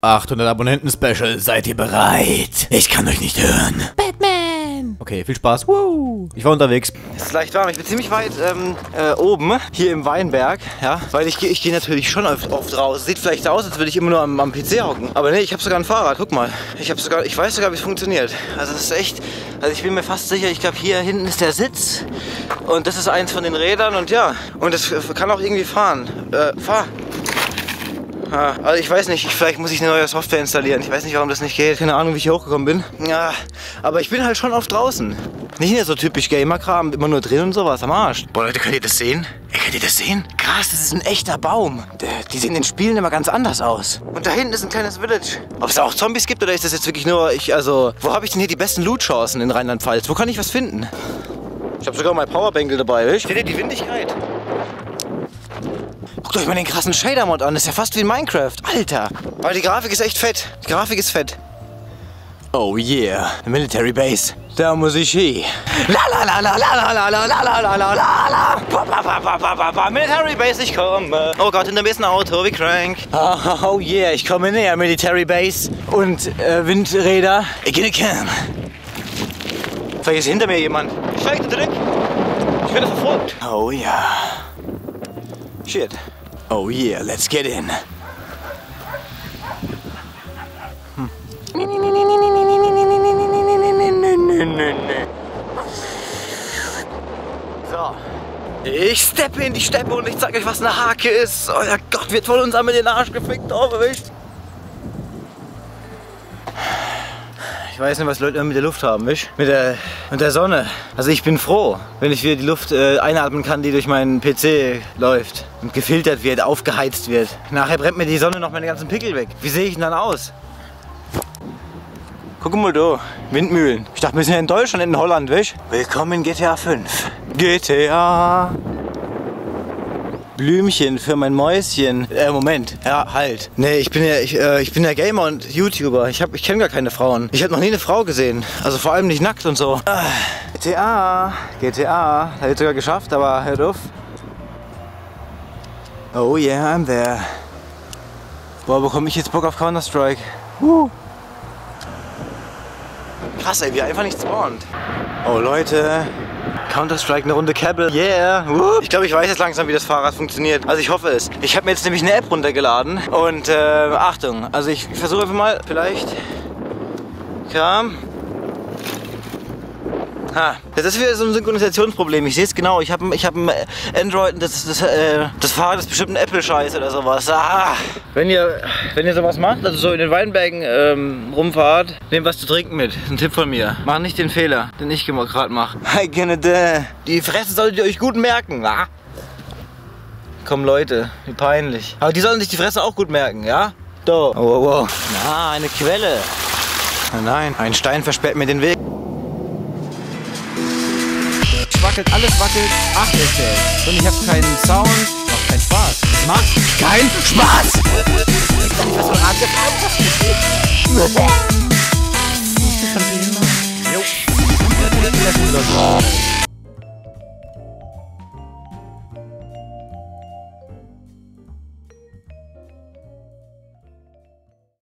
800 Abonnenten-Special, seid ihr bereit? Ich kann euch nicht hören. Batman! Okay, viel Spaß. Woo. Ich war unterwegs. Es ist leicht warm. Ich bin ziemlich weit ähm, äh, oben, hier im Weinberg, ja, weil ich, ich gehe natürlich schon oft, oft raus. Sieht vielleicht so aus, als würde ich immer nur am, am PC hocken. Aber nee, ich habe sogar ein Fahrrad. Guck mal. Ich habe sogar, ich weiß sogar, wie es funktioniert. Also das ist echt, also ich bin mir fast sicher, ich glaube hier hinten ist der Sitz und das ist eins von den Rädern und ja, und das kann auch irgendwie fahren. Äh, fahr. Ja, also ich weiß nicht, ich, vielleicht muss ich eine neue Software installieren. Ich weiß nicht, warum das nicht geht. Keine Ahnung, wie ich hier hochgekommen bin. Ja, aber ich bin halt schon oft draußen. Nicht mehr so typisch Gamer-Kram, immer nur drin und sowas, am Arsch. Boah, Leute, könnt ihr das sehen? Ey, könnt ihr das sehen? Krass, das ist ein echter Baum. Die sehen in den Spielen immer ganz anders aus. Und da hinten ist ein kleines Village. Ob es da auch Zombies gibt oder ist das jetzt wirklich nur ich, also, wo habe ich denn hier die besten Loot-Chancen in Rheinland-Pfalz? Wo kann ich was finden? Ich habe sogar mein Powerbank dabei, weißt Seht ihr die Windigkeit? Guckt euch mal den krassen Shader-Mod an. Das ist ja fast wie in Minecraft. Alter. Aber die Grafik ist echt fett. Die Grafik ist fett. Oh yeah. Military Base. Da muss ich hin. La la la la la la la la la la la la la. Military Base, ich komme. Oh Gott, hinter mir ist ein Auto, wie crank. Oh, oh yeah, ich komme näher, Military Base. Und äh, Windräder. Ich geh cam. Vielleicht ist hinter mir jemand. Ich steig zurück. Ich werde verfolgt. Oh ja. Shit. Oh yeah, let's get in. So. Ich steppe in die Steppe und ich zeig euch, was eine Hake ist. Ja Gott, wird von uns einmal den Arsch gefickt, oh, Ich weiß nicht, was Leute mit der Luft haben, wisch? Mit der, mit der Sonne. Also ich bin froh, wenn ich wieder die Luft äh, einatmen kann, die durch meinen PC läuft. Und gefiltert wird, aufgeheizt wird. Nachher brennt mir die Sonne noch meine ganzen Pickel weg. Wie sehe ich denn dann aus? Guck mal da, Windmühlen. Ich dachte, wir sind ja in Deutschland, in Holland, wisch? Willkommen in GTA 5. GTA. Blümchen für mein Mäuschen. Äh, Moment. Ja, halt. Nee, ich bin ja, ich, äh, ich bin ja Gamer und YouTuber. Ich, hab, ich kenne gar keine Frauen. Ich habe noch nie eine Frau gesehen. Also vor allem nicht nackt und so. Ah, GTA. GTA. Hätte ich sogar geschafft, aber hört auf. Oh yeah, I'm there. Boah, bekomme ich jetzt Bock auf Counter-Strike. Uh. Krass, ey, wie einfach nicht spawnt. Oh Leute, Counter-Strike, eine Runde Cabble. Yeah. Woo. Ich glaube, ich weiß jetzt langsam, wie das Fahrrad funktioniert. Also ich hoffe es. Ich habe mir jetzt nämlich eine App runtergeladen. Und äh, Achtung, also ich versuche einfach mal, vielleicht... Kam. Ha, das ist wieder so ein Synchronisationsproblem. Ich sehe es genau. Ich habe ich hab ein Android und das, das, äh, das Fahrrad ist bestimmt ein Apple-Scheiß oder sowas. Ah. Wenn ihr, wenn ihr sowas macht, also so in den Weinbergen ähm, rumfahrt, nehmt was zu trinken mit. Ein Tipp von mir. Macht nicht den Fehler, den ich gerade mache. Die Fresse solltet ihr euch gut merken, wa? Komm Leute, wie peinlich. Aber die sollen sich die Fresse auch gut merken, ja? Da. Oh, wow, wow. Na, eine Quelle. Nein, ein Stein versperrt mir den Weg wackelt, alles wackelt. Acht FPS. Und ich habe keinen Sound. Macht keinen Spaß. Es macht keinen Spaß! Ich weiß nicht, was man Jo.